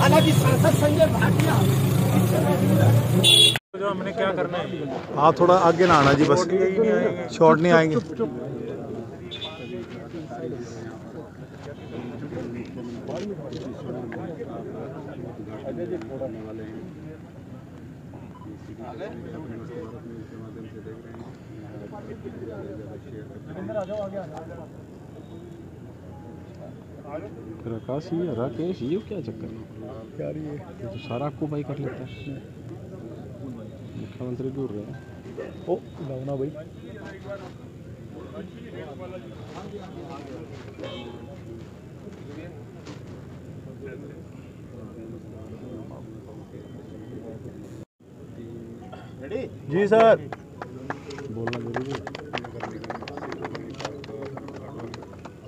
हालाँकि सांसद संजय भाटिया जो हमने क्या करना है हाँ थोड़ा आगे ना आना जी, बस। शॉर्ट नहीं आएँगे। राकेश ही राकेश ये क्या चक्कर है? ये तो सारा आपको बाई कर लेता है। मुख्यमंत्री दूर रहे। ओ लाओ भाई। जी सर बोलना ज़रूरी